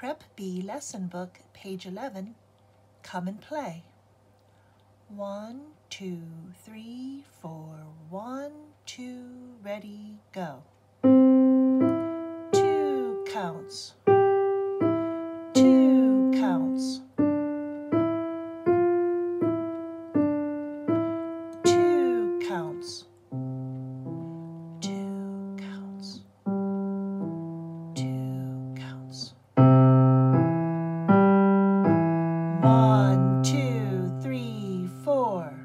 Prep B Lesson Book, page 11, Come and Play. One, two, three, four. One, two, ready, go. Two counts. four,